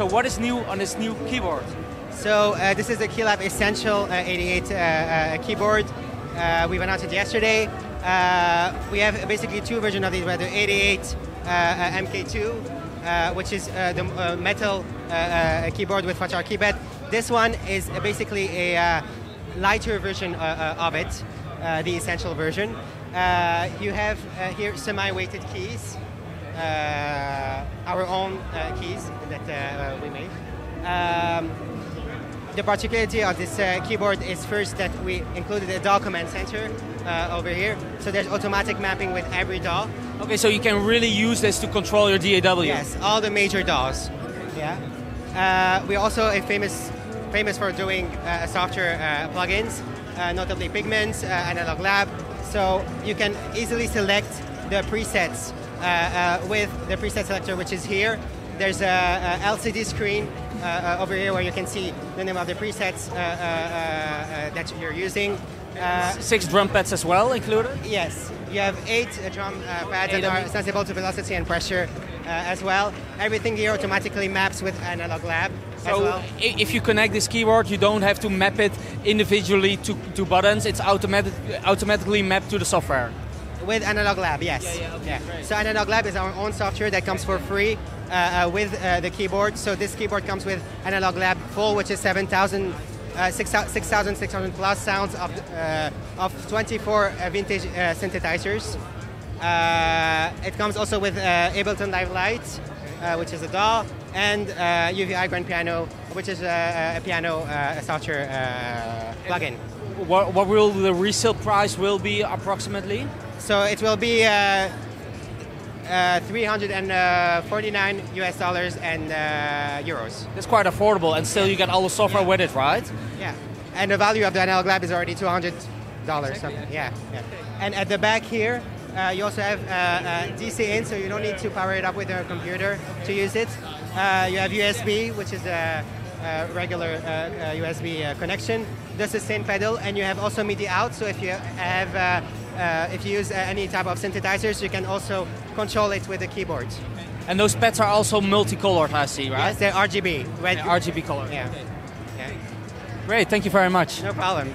So what is new on this new keyboard? So uh, this is the Keylab Essential uh, 88 uh, uh, keyboard. Uh, we've announced it yesterday. Uh, we have basically two versions of these, the 88 uh, uh, MK2, uh, which is the metal keyboard with Fatar keypad. This one is basically a lighter version of it, the Essential version. You have here semi-weighted keys, our own uh, keys that uh, we made. Um, the particularity of this uh, keyboard is first that we included a DAW command center uh, over here, so there's automatic mapping with every DAW. Okay, so you can really use this to control your DAW. Yes, all the major DAWs. Yeah. Uh, we're also a famous famous for doing uh, software uh, plugins, uh, notably Pigments, uh, Analog Lab. So you can easily select the presets uh, uh, with the preset selector, which is here. There's a, a LCD screen uh, uh, over here where you can see the name of the presets uh, uh, uh, uh, that you're using. Uh, Six drum pads as well included. Yes, you have eight uh, drum uh, pads Eight that are sensible to velocity and pressure uh, as well. Everything here automatically maps with Analog Lab as So well. if you connect this keyboard, you don't have to map it individually to, to buttons. It's automatic, automatically mapped to the software. With Analog Lab, yes. Yeah, yeah, okay, great. So Analog Lab is our own software that comes for free uh, uh, with uh, the keyboard. So this keyboard comes with Analog Lab Full, which is 7,000, uh, 6,600 plus sounds of, uh, of 24 uh, vintage uh, synthesizers. Uh, it comes also with uh, Ableton Live Lite, uh, which is a DAW, and uh, UVI Grand Piano, which is a, a piano uh, software uh, plugin. What, what will the resale price will be approximately? So it will be uh, uh, 349 US dollars and uh, euros. That's quite affordable, and still you get all the software Yeah. with it, right? Yeah. And the value of the Analog Lab is already 200 dollars. something. Yeah, yeah. And at the back here, uh, you also have uh, uh, DC in, so you don't need to power it up with a computer to use it. Uh, you have USB, which is a, a regular uh, uh, USB uh, connection. The sustain pedal, and you have also MIDI out. So if you have uh, uh, if you use uh, any type of synthesizers, you can also control it with the keyboard. And those pads are also multicolored, I see, right? Yes, they're RGB. Red, Yeah, RGB color. Yeah. yeah. Great, thank you very much. No problem.